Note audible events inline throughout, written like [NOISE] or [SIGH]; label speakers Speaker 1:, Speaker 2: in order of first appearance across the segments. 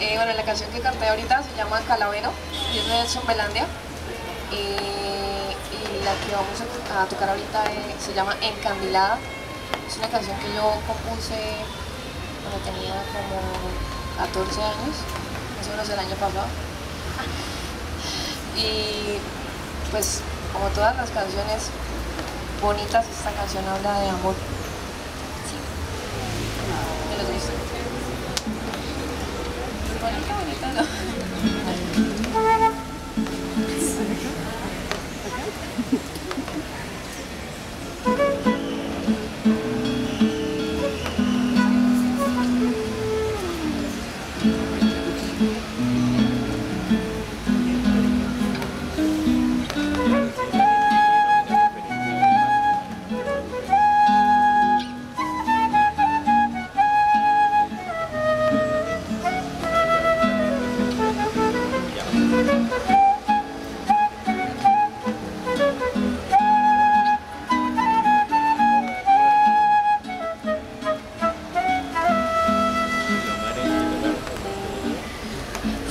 Speaker 1: eh, bueno, la canción que canté ahorita se llama Calavero y es de Nelson Belandia. Eh, y la que vamos a, tocar ahorita eh, se llama Encandilada. Es una canción que yo compuse cuando tenía como 14 años, más o menos el año pasado. [LAUGHS] Y pues como todas las canciones bonitas, esta canción habla de amor. バレたみたいな。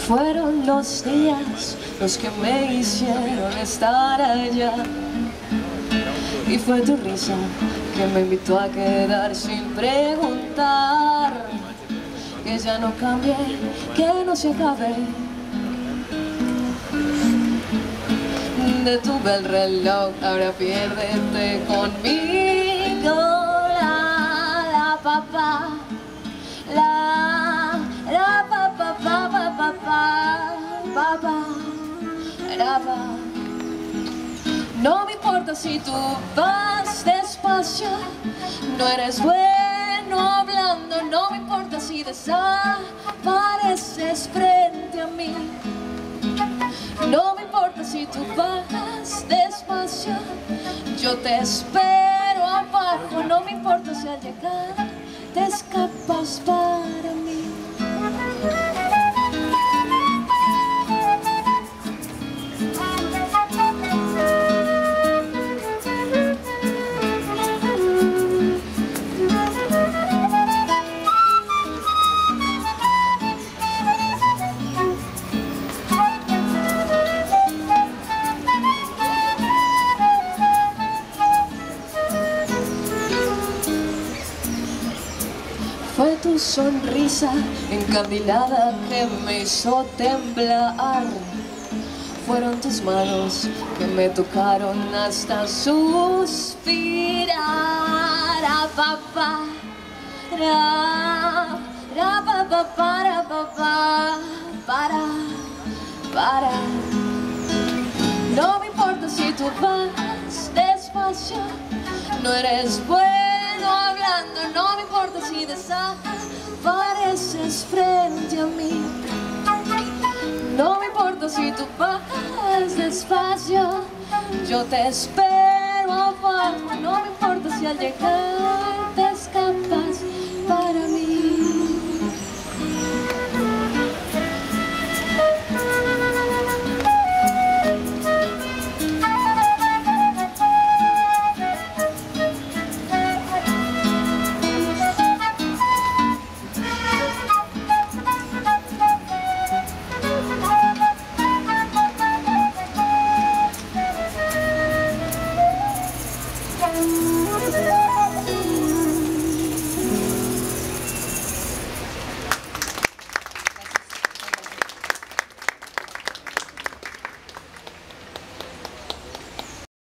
Speaker 1: Fueron los días los que me hicieron estar allá. Y fue tu risa que me invitó a quedar sin preguntar. Que ya no cambie, que no se acabe Detuve el reloj, ahora piérdete conmigo. La, la, papá, la, No me importa si tú vas despacio, no eres bueno hablando, no me importa si desapareces frente a mí. No me importa si tú vas despacio, yo te espero abajo, no me importa si al llegar te escapas para mí. Fue tu sonrisa encandilada que me hizo temblar. Fueron tus manos que me tocaron hasta suspirar. Ah, papá, ra, ra, pa, pa, para, para, para. No me importa si tú vas despacio No eres bueno no me importa si desapareces frente a mí. No me importa si tú vas despacio. Yo te espero afuera No me importa si al llegar te escapas.